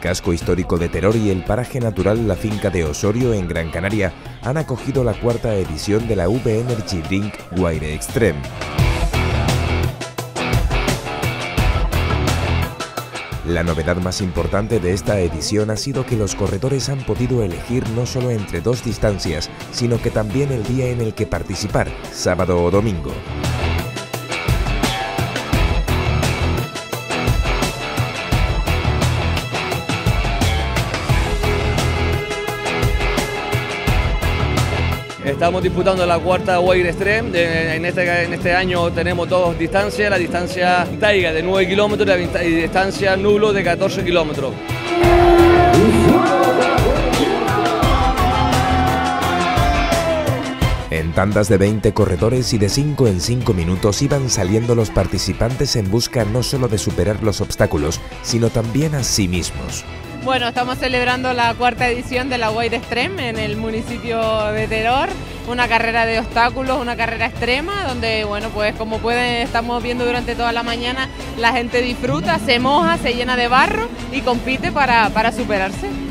casco histórico de Teror y el paraje natural La Finca de Osorio en Gran Canaria han acogido la cuarta edición de la V Energy Drink Wire Extreme. La novedad más importante de esta edición ha sido que los corredores han podido elegir no solo entre dos distancias, sino que también el día en el que participar, sábado o domingo. Estamos disputando la cuarta Wire Extreme. En este, en este año tenemos dos distancias, la distancia Taiga de 9 kilómetros y la distancia Nulo de 14 kilómetros. En tandas de 20 corredores y de 5 en 5 minutos iban saliendo los participantes en busca no solo de superar los obstáculos, sino también a sí mismos. Bueno, estamos celebrando la cuarta edición de la Wide Extreme en el municipio de Teror, una carrera de obstáculos, una carrera extrema, donde, bueno, pues como pueden, estamos viendo durante toda la mañana, la gente disfruta, se moja, se llena de barro y compite para, para superarse.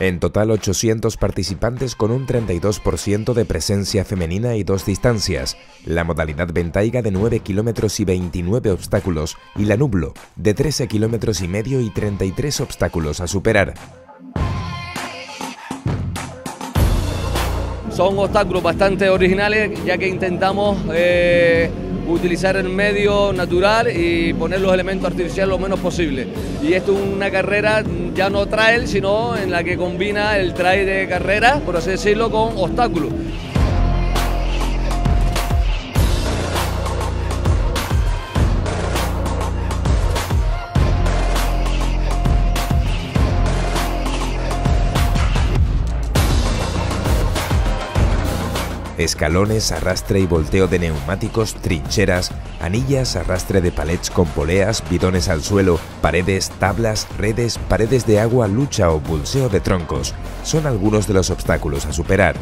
En total 800 participantes con un 32% de presencia femenina y dos distancias, la modalidad Ventaiga de 9 kilómetros y 29 obstáculos y la Nublo de 13 kilómetros y medio y 33 obstáculos a superar. Son obstáculos bastante originales ya que intentamos eh, utilizar el medio natural y poner los elementos artificiales lo menos posible. Y esto es una carrera ya no trail, sino en la que combina el trail de carrera, por así decirlo, con obstáculos. Escalones, arrastre y volteo de neumáticos, trincheras, anillas, arrastre de palets con poleas, bidones al suelo, paredes, tablas, redes, paredes de agua, lucha o pulseo de troncos. Son algunos de los obstáculos a superar.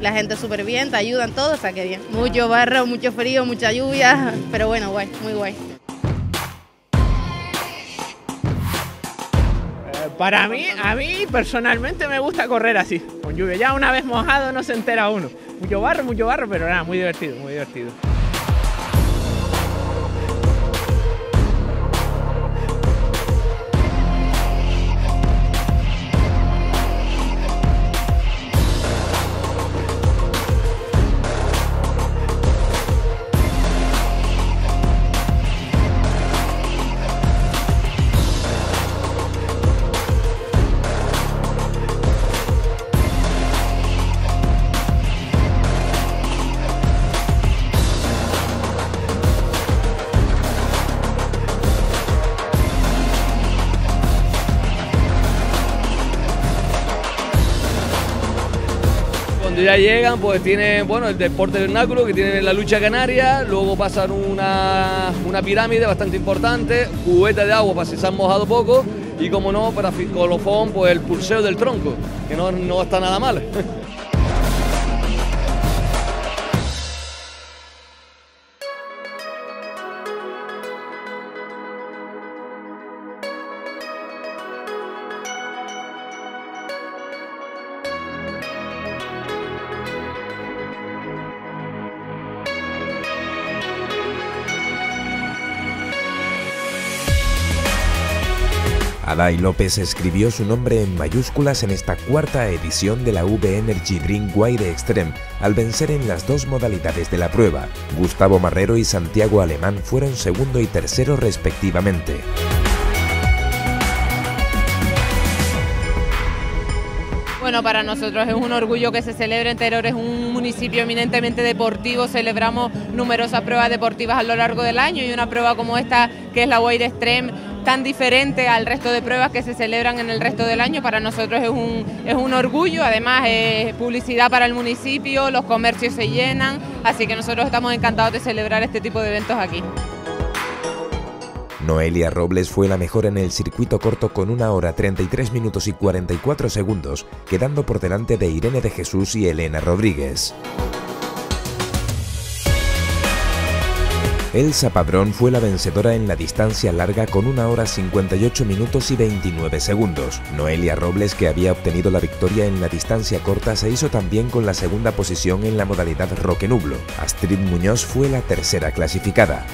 La gente súper bien, te ayudan todos, o sea que bien. Mucho barro, mucho frío, mucha lluvia, pero bueno, guay, muy guay. Para mí, a mí personalmente me gusta correr así, con lluvia. Ya una vez mojado no se entera uno. Mucho barro, mucho barro, pero nada, muy divertido, muy divertido. Ya llegan, pues tienen, bueno, el deporte vernáculo, que tienen la lucha canaria, luego pasan una, una pirámide bastante importante, cubeta de agua para si se han mojado poco, y como no, para colofón, pues el pulseo del tronco, que no, no está nada mal. Adai López escribió su nombre en mayúsculas en esta cuarta edición de la V Energy Drink Wide Extreme al vencer en las dos modalidades de la prueba. Gustavo Marrero y Santiago Alemán fueron segundo y tercero respectivamente. Bueno, para nosotros es un orgullo que se celebre en Teror, es un municipio eminentemente deportivo, celebramos numerosas pruebas deportivas a lo largo del año y una prueba como esta que es la Wide Extreme tan diferente al resto de pruebas que se celebran en el resto del año. Para nosotros es un, es un orgullo, además es publicidad para el municipio, los comercios se llenan, así que nosotros estamos encantados de celebrar este tipo de eventos aquí. Noelia Robles fue la mejor en el circuito corto con una hora 33 minutos y 44 segundos, quedando por delante de Irene de Jesús y Elena Rodríguez. Elsa Padrón fue la vencedora en la distancia larga con una hora 58 minutos y 29 segundos. Noelia Robles, que había obtenido la victoria en la distancia corta, se hizo también con la segunda posición en la modalidad Roque Nublo. Astrid Muñoz fue la tercera clasificada.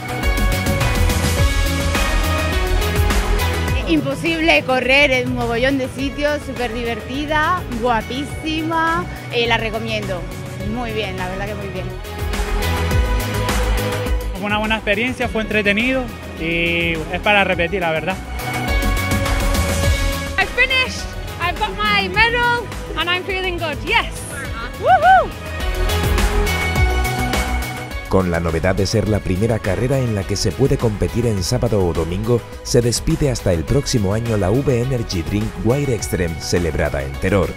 Imposible correr en un mogollón de sitios, súper divertida, guapísima, eh, la recomiendo. Muy bien, la verdad que muy bien. Fue una buena experiencia, fue entretenido y es para repetir, la verdad. I finished, I've got my medal and I'm feeling good, yes. Woohoo! Con la novedad de ser la primera carrera en la que se puede competir en sábado o domingo, se despide hasta el próximo año la V Energy Drink Wire Extreme celebrada en Terror.